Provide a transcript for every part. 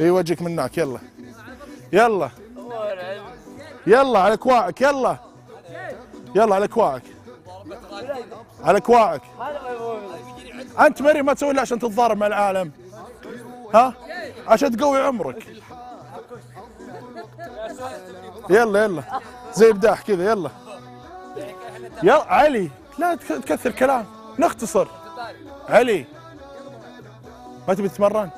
إي وجهك من هناك يلا. يلا. يلا على كواعك يلا. يلا على كواعك. على كواعك. أنت مريم ما تسوي إلا عشان تتضارب مع العالم. ها؟ عشان تقوي عمرك. يلا يلا. زي بداح كذا يلا. يلا علي لا تك- تكثر كلام. نختصر. علي. ما تبي تتمرن؟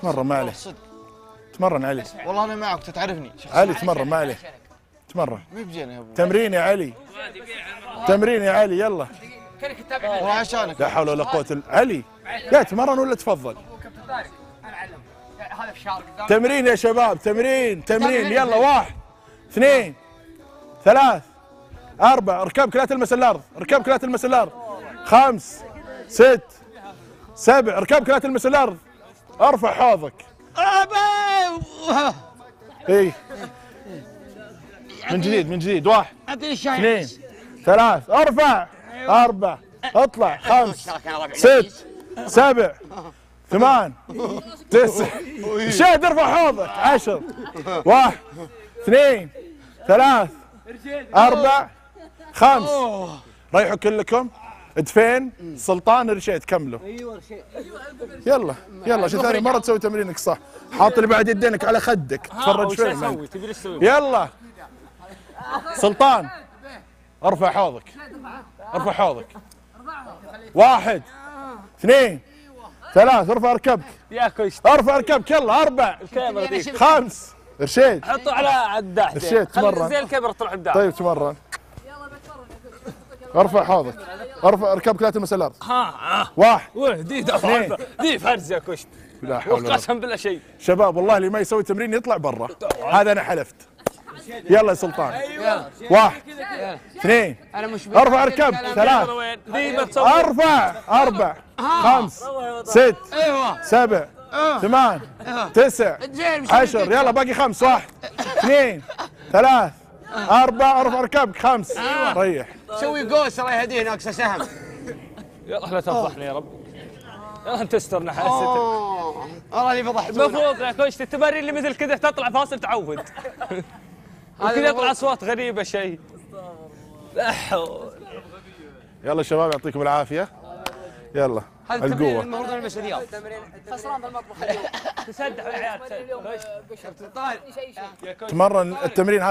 تمرن ما عليه صدق. تمرن علي. والله أنا معك تتعرفني. علي تمرن ما عليه تمرن. تمرين يا علي. تمرين يا علي يلا. والله عشانك. لا حول ولا الا علي. يا تمرن ولا تفضل. تمرين يا شباب تمرين تمرين. يلا واحد اثنين ثلاث أربع. ركبك لا تلمس الأرض. ركبك لا تلمس الأرض. خمس ست سبع. ركبك لا تلمس الأرض. أرفع حوضك. اي من جديد من جديد. واحد اثنين ثلاث أرفع. أربع. اطلع. خمس. ست. سبع. ثمان. تسع. شاهد ارفع حوضك. عشر. واحد اثنين ثلاث أربع خمس. ريحوا كلكم. دفين سلطان رشيد كملوا يلا يلا عشان ثاني مرة تسوي تمرينك صح. حاط لي بعد يدينك على خدك. تفرج فيلم؟ يلا. سلطان ارفع حوضك. ارفع حوضك. واحد اثنين ثلاث ارفع ركبك. يا ارفع ركبك يلا أربع. خمس. رشيد حطوا على الداح. الشيء تمرن. خلي زي الكاميرا تطلع الداح. طيب تمرن. ارفع حوضك. أرفع ركبك لا تلمس الأرض. ها واحد. دي. دفع دي فرز يا كشت. لا حول ولا. وقسم بالله شيء. شباب والله اللي ما يسوي تمرين يطلع برا. هذا أنا حلفت. يلا يا سلطان. واحد. اثنين. أرفع ركبك ثلاث. أرفع. أربع. خمس. ست. أيوه. سبع. ثمان. تسع. زين مش عشر. يلا باقي خمس. واحد. اثنين. ثلاث. أربع. أرفع ركبك خمس. ريح. سوي قوس الله يهديه ناقصه سهم. يلا لا تفضحني يا رب. يلا أنت استرنا أوه. والله اللي فضحتونا المفروض يا كوشت التمارين اللي مثل كذا تطلع فاصل تعود. وكذا يطلع أصوات غريبة شيء. لا حول. يلا شباب يعطيكم العافية. يلا هذا التمرين المفروض نلبس رياض تسدح يا عيال طيب. تمرن التمرين هذا